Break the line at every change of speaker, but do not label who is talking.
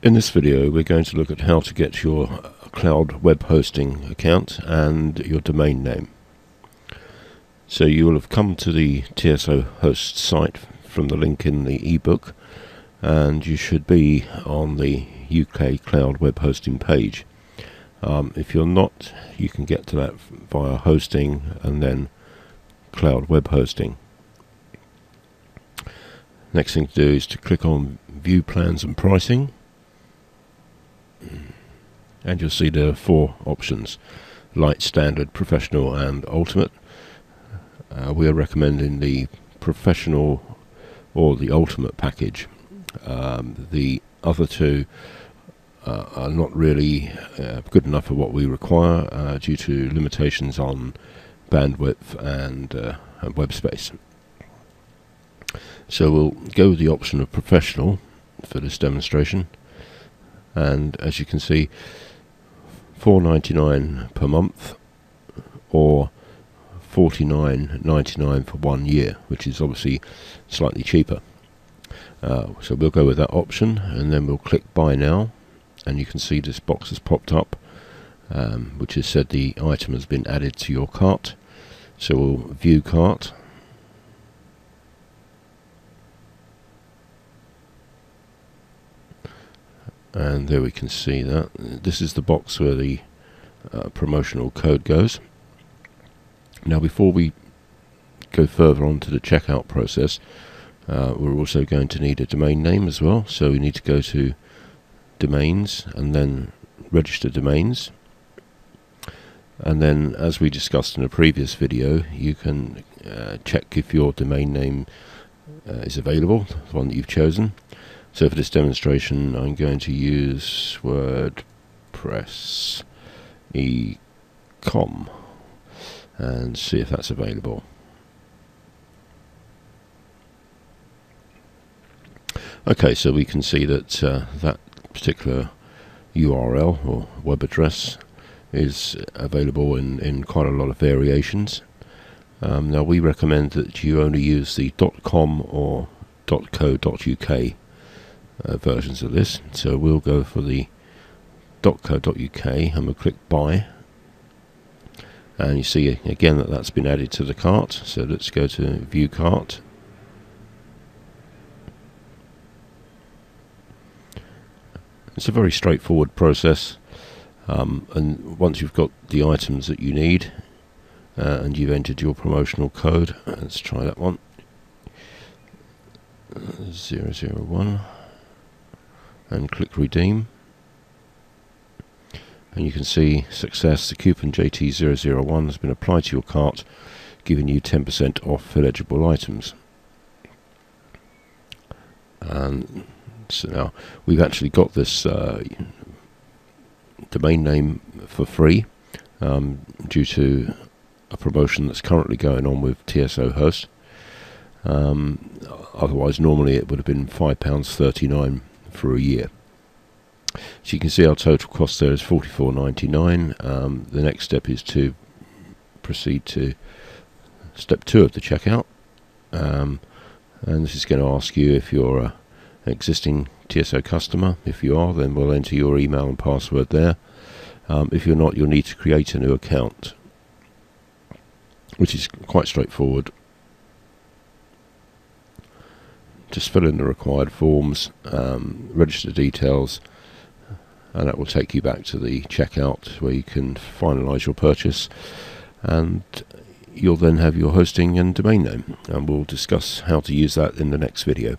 In this video we're going to look at how to get your cloud web hosting account and your domain name. So you will have come to the TSO host site from the link in the ebook and you should be on the UK cloud web hosting page. Um, if you're not you can get to that via hosting and then cloud web hosting. Next thing to do is to click on view plans and pricing and you'll see there are four options. Light, standard, professional and ultimate. Uh, we are recommending the professional or the ultimate package. Um, the other two uh, are not really uh, good enough for what we require uh, due to limitations on bandwidth and, uh, and web space. So we'll go with the option of professional for this demonstration and as you can see 4.99 per month or 49.99 for one year which is obviously slightly cheaper. Uh, so we'll go with that option and then we'll click buy now. And you can see this box has popped up um, which has said the item has been added to your cart. So we'll view cart and there we can see that. This is the box where the uh, promotional code goes. Now before we go further on to the checkout process uh, we're also going to need a domain name as well. So we need to go to domains and then register domains. And then as we discussed in a previous video you can uh, check if your domain name uh, is available the one that you've chosen so for this demonstration I'm going to use WordPress ecom and see if that's available. Okay, so we can see that uh, that particular URL or web address is available in, in quite a lot of variations. Um, now we recommend that you only use the .com or .co.uk uh, versions of this. So we'll go for the .co.uk and we'll click buy. And you see again that that's been added to the cart. So let's go to view cart. It's a very straightforward process. Um, and once you've got the items that you need uh, and you've entered your promotional code, let's try that one. Uh, 001 and click redeem. And you can see success. The coupon JT001 has been applied to your cart giving you 10% off eligible items. And so now we've actually got this uh, domain name for free um, due to a promotion that's currently going on with TSO host um, otherwise normally it would have been £5.39 for a year. So you can see our total cost there is forty four ninety nine. Um, the next step is to proceed to step two of the checkout, um, and this is going to ask you if you're a, an existing TSO customer. If you are, then we'll enter your email and password there. Um, if you're not, you'll need to create a new account, which is quite straightforward. Just fill in the required forms, um, register details, and that will take you back to the checkout where you can finalize your purchase and you'll then have your hosting and domain name and we'll discuss how to use that in the next video.